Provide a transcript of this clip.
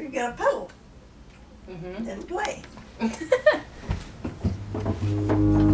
you get a pedal mm -hmm. and play.